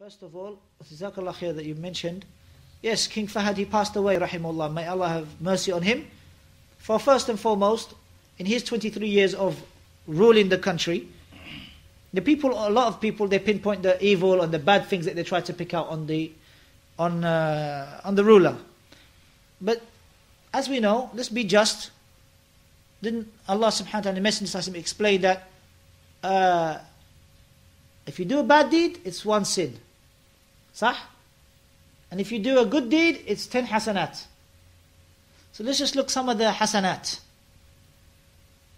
First of all, Jazakallah khair that you mentioned. Yes, King Fahad, he passed away, rahimullah. May Allah have mercy on him. For first and foremost, in his 23 years of ruling the country, the people, a lot of people, they pinpoint the evil and the bad things that they try to pick out on the, on, uh, on the ruler. But as we know, let's be just. Didn't Allah subhanahu wa ta'ala, the Messenger explain that uh, if you do a bad deed, it's one sin. Sah? And if you do a good deed, it's ten hasanat. So let's just look some of the hasanat.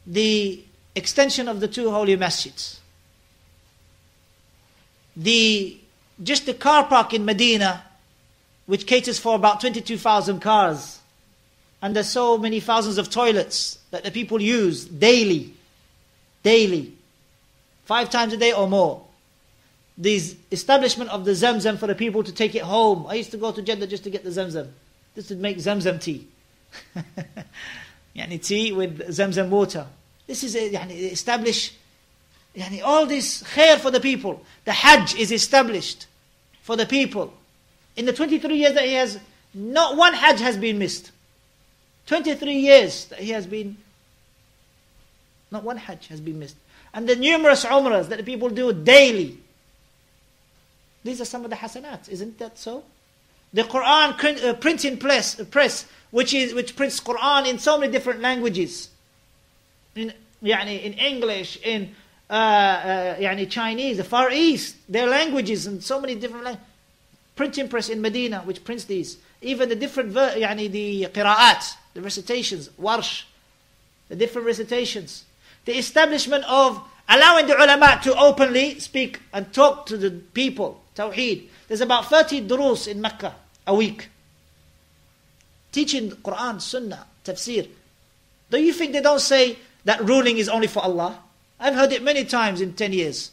The extension of the two holy masjids. The just the car park in Medina, which caters for about 22,000 cars. And there's so many thousands of toilets that the people use daily. Daily. Five times a day or more the establishment of the Zamzam for the people to take it home. I used to go to Jeddah just to get the Zamzam. This would make Zamzam tea. yani tea with Zamzam water. This is yani, establish yani, all this khair for the people. The Hajj is established for the people. In the 23 years that he has, not one Hajj has been missed. 23 years that he has been, not one Hajj has been missed. And the numerous Umrahs that the people do daily. These are some of the hasanats, isn't that so? The Quran printing uh, press, uh, press which, is, which prints Quran in so many different languages. In, yani, in English, in uh, uh, Chinese, the Far East, their languages, and so many different languages. Printing press in Medina, which prints these. Even the different, ver- the qira'at, the recitations, warsh, the different recitations. The establishment of allowing the ulama to openly speak and talk to the people. Tawheed. There's about 30 durus in Mecca a week. Teaching Quran, Sunnah, Tafsir. Do you think they don't say that ruling is only for Allah? I've heard it many times in 10 years.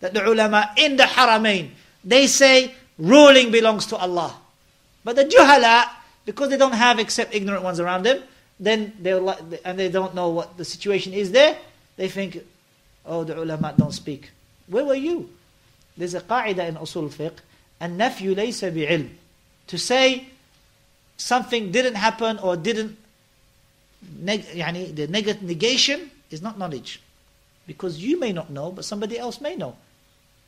That the ulama in the Haramain, they say ruling belongs to Allah. But the juhala, because they don't have except ignorant ones around them, then like, and they don't know what the situation is there, they think, oh, the ulama don't speak. Where were you? There's a qaida in usul fiqh, and nafyu laysa bi'ilm. To say something didn't happen or didn't, neg- the negative negation is not knowledge. Because you may not know, but somebody else may know.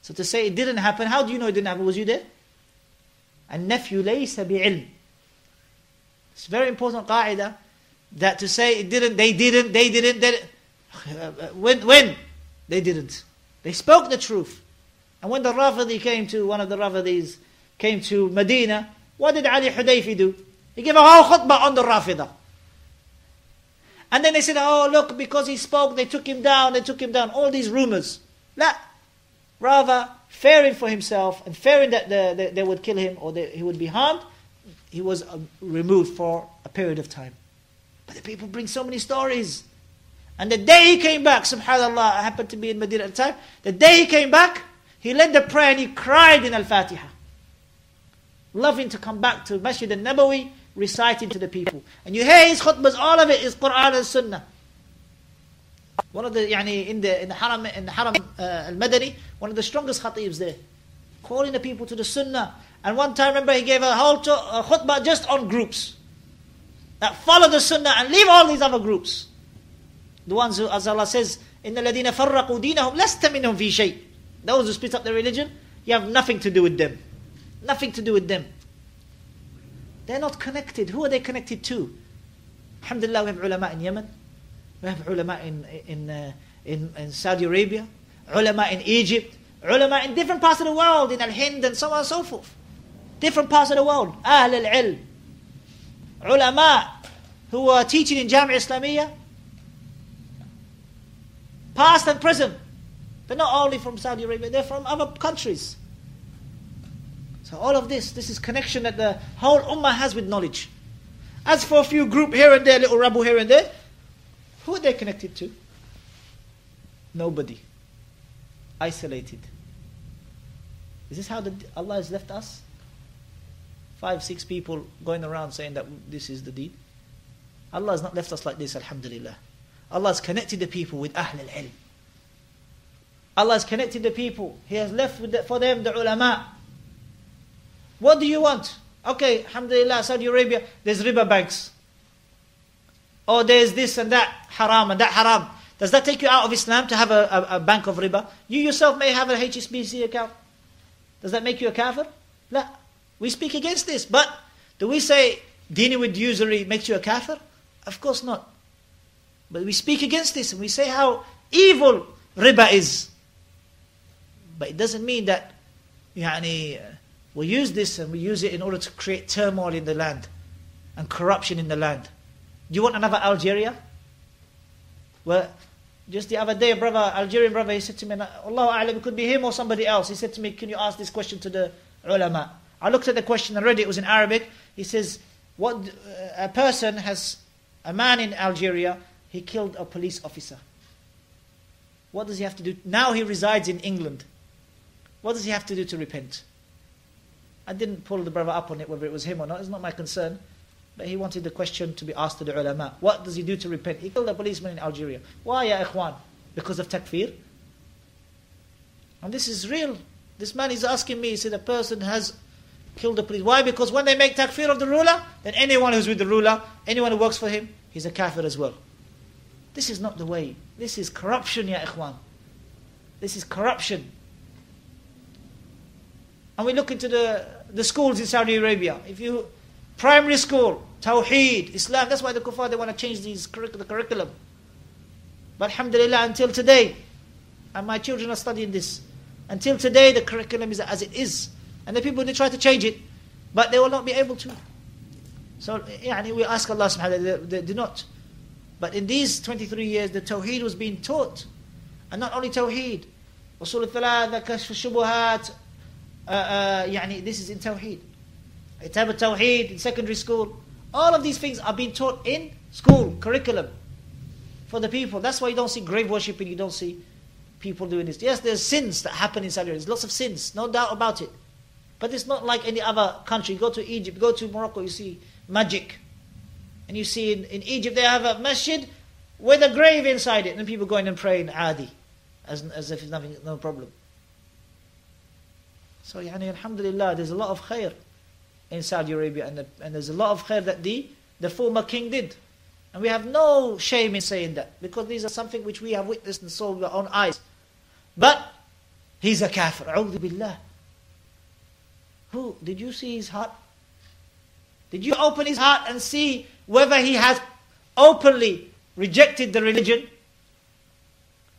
So to say it didn't happen, how do you know it didn't happen? Was you there? And nafyu laysa bi'ilm. It's very important qaida that to say it didn't, they didn't, they didn't, they didn't. When, when? They didn't. They spoke the truth. And when the Rafidi came to, one of the Rafidis came to Medina, what did Ali Hudayfi do? He gave a whole khutbah on the Rafida. And then they said, oh look, because he spoke, they took him down, they took him down. All these rumors. La. Rather, fearing for himself and fearing that the, the, they would kill him or they, he would be harmed, he was uh, removed for a period of time. But the people bring so many stories. And the day he came back, subhanAllah, I happened to be in Medina at the time. The day he came back, he led the prayer and he cried in Al-Fatiha. Loving to come back to Masjid al-Nabawi, reciting to the people. And you hear his khutbahs, all of it is Quran and Sunnah. One of the, yani, in the, in the Haram, in the Haram uh, al-Madani, one of the strongest khatibs there. Calling the people to the Sunnah. And one time, remember, he gave a whole to, a khutbah just on groups. That follow the Sunnah and leave all these other groups. The ones who, as Allah says, إِنَّ الَّذِينَ فَرَّقُوا دِينَهُمْ لَسْتَ مِنْهُمْ فِي شَيْءٍ those who split up their religion, you have nothing to do with them. Nothing to do with them. They're not connected. Who are they connected to? Alhamdulillah, we have ulama in Yemen. We have ulama in, in, uh, in, in Saudi Arabia. Ulama in Egypt. Ulama in different parts of the world, in Al-Hind and so on and so forth. Different parts of the world. Ahl al-ilm. Ulama who are teaching in Jamia Islamiyah. Past and present. They're not only from Saudi Arabia, they're from other countries. So all of this, this is connection that the whole ummah has with knowledge. As for a few group here and there, little rabble here and there, who are they connected to? Nobody. Isolated. Is this how the, Allah has left us? Five, six people going around saying that this is the deed. Allah has not left us like this, alhamdulillah. Allah has connected the people with Ahl al-Ilm. Allah has connected the people. He has left the, for them the ulama. What do you want? Okay, alhamdulillah, Saudi Arabia, there's riba banks. Or there's this and that haram and that haram. Does that take you out of Islam to have a, a, a bank of riba? You yourself may have a HSBC account. Does that make you a kafir? La. We speak against this. But do we say dealing with usury makes you a kafir? Of course not. But we speak against this and we say how evil riba is. But it doesn't mean that yani, we use this and we use it in order to create turmoil in the land and corruption in the land. Do you want another Algeria? Well, just the other day, a brother, Algerian brother, he said to me, Allah A'lam, it could be him or somebody else. He said to me, Can you ask this question to the ulama? I looked at the question and read it, it was in Arabic. He says, What uh, a person has, a man in Algeria, he killed a police officer. What does he have to do? Now he resides in England. What does he have to do to repent? I didn't pull the brother up on it, whether it was him or not. It's not my concern. But he wanted the question to be asked to the ulama. What does he do to repent? He killed a policeman in Algeria. Why, ya ikhwan? Because of takfir? And this is real. This man is asking me, he said, a person has killed a police. Why? Because when they make takfir of the ruler, then anyone who's with the ruler, anyone who works for him, he's a kafir as well. This is not the way. This is corruption, ya ikhwan. This is corruption. And we look into the, the schools in Saudi Arabia. If you, primary school, Tawheed, Islam, that's why the kuffar, they want to change these, the curriculum. But alhamdulillah, until today, and my children are studying this, until today the curriculum is as it is. And the people, they try to change it, but they will not be able to. So, yani, we ask Allah subhanahu wa ta'ala, they, do not. But in these 23 years, the Tawheed was being taught. And not only Tawheed, Usul al-Thalatha, Kashf al-Shubuhat, uh, uh, يعني, this is in Tawheed. Kitab al-Tawheed in secondary school. All of these things are being taught in school, curriculum, for the people. That's why you don't see grave worshipping, you don't see people doing this. Yes, there's sins that happen in Saudi Arabia. There's lots of sins, no doubt about it. But it's not like any other country. go to Egypt, go to Morocco, you see magic. And you see in, in Egypt they have a masjid with a grave inside it, and people go in and pray in Adi, as, as if it's nothing, no problem. So, yani, alhamdulillah, there's a lot of khair in Saudi Arabia, and, the, and there's a lot of khair that the, the former king did. And we have no shame in saying that, because these are something which we have witnessed and saw with our own eyes. But, he's a kafir, a'udhu billah. Who? Did you see his heart? Did you open his heart and see whether he has openly rejected the religion?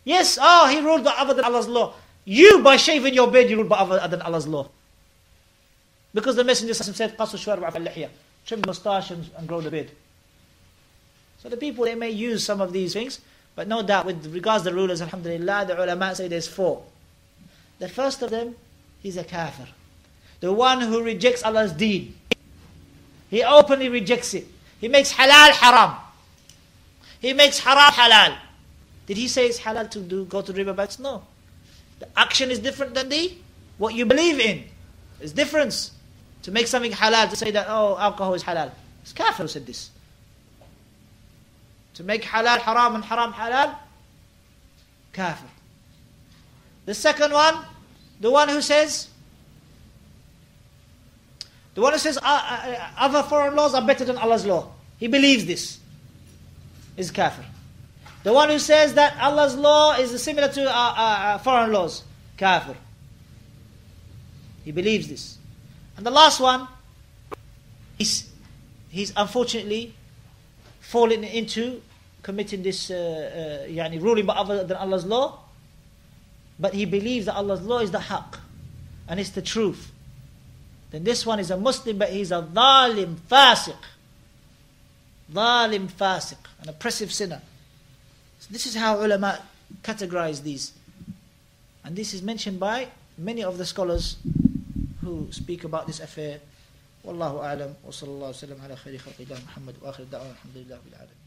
Yes, oh, he ruled by other than Allah's law. You, by shaving your beard, you rule by other than Allah's law. Because the Messenger said, Trim the mustache and, and grow the beard. So the people, they may use some of these things, but no doubt, with regards to the rulers, alhamdulillah, the ulama say there's four. The first of them, he's a kafir. The one who rejects Allah's deen. He openly rejects it. He makes halal haram. He makes haram halal. Did he say it's halal to do, go to riba banks? No. The action is different than the what you believe in. There's difference. To make something halal, to say that, oh, alcohol is halal. It's kafir who said this. To make halal haram and haram halal, kafir. The second one, the one who says, the one who says uh, uh, other foreign laws are better than Allah's law. He believes this. Is kafir. The one who says that Allah's law is similar to uh, uh, uh, foreign laws. Kafir. He believes this. And the last one, he's, he's unfortunately fallen into committing this, uh, uh, yani ruling by other than Allah's law. But he believes that Allah's law is the haqq. And it's the truth then this one is a Muslim, but he's a dhalim, fasiq. Dhalim, fasiq, an oppressive sinner. So this is how ulama categorize these. And this is mentioned by many of the scholars who speak about this affair. والله أعلم وصلى الله وسلم على خير خلق الله محمد وآخر الدعوة الحمد لله بالعالمين